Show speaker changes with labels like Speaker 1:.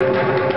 Speaker 1: you.